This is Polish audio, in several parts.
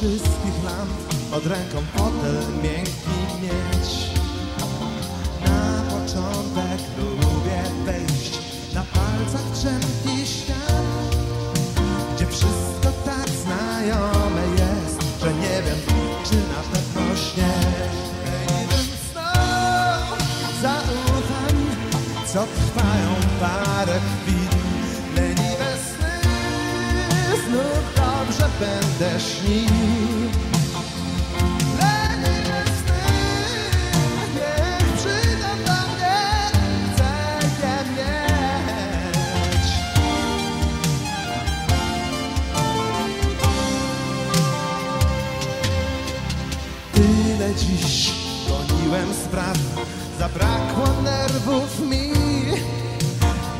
wszystkich lamp Pod ręką fotel miękki mieć Na początek lubię wejść Na palcach drzemki świat Gdzie wszystko tak znajome jest Że nie wiem, czy na pewno śnie więc zaufam Co trwają parę chwil. Leniwe sny Znów będę śnił Tyle dziś goniłem spraw, zabrakło nerwów mi.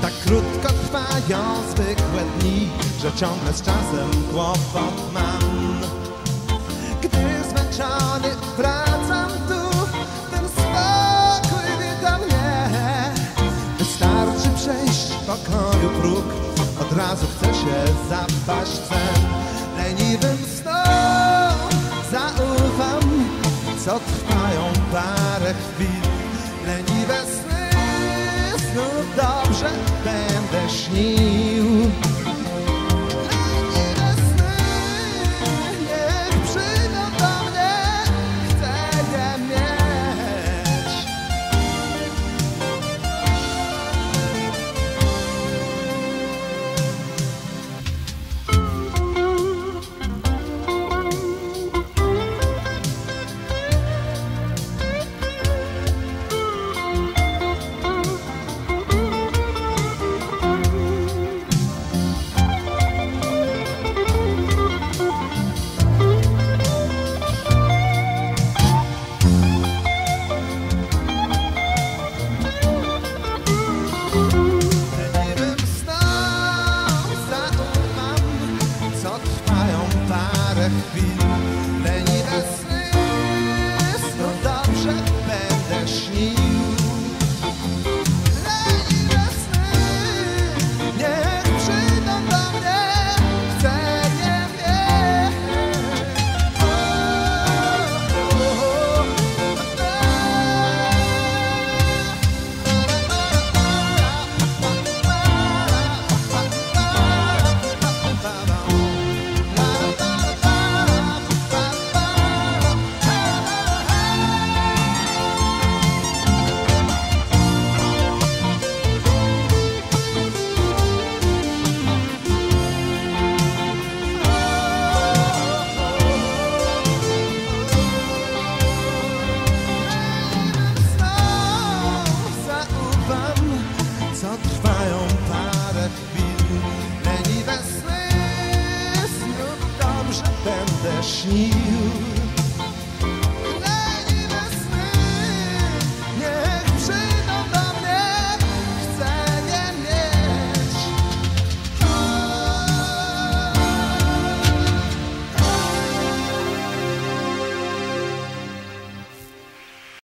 Tak krótko trwają zwykłe dni, że ciągle z czasem kłopot mam. Gdy zmęczony wracam tu, ten spokój wita mnie. Wystarczy przejść pokoju próg, od razu chce się zapaść sen. Leniwym snom zaufam, co trwają parę chwil. Dobrze będę śnił. Parę chwil. Leniwe sny,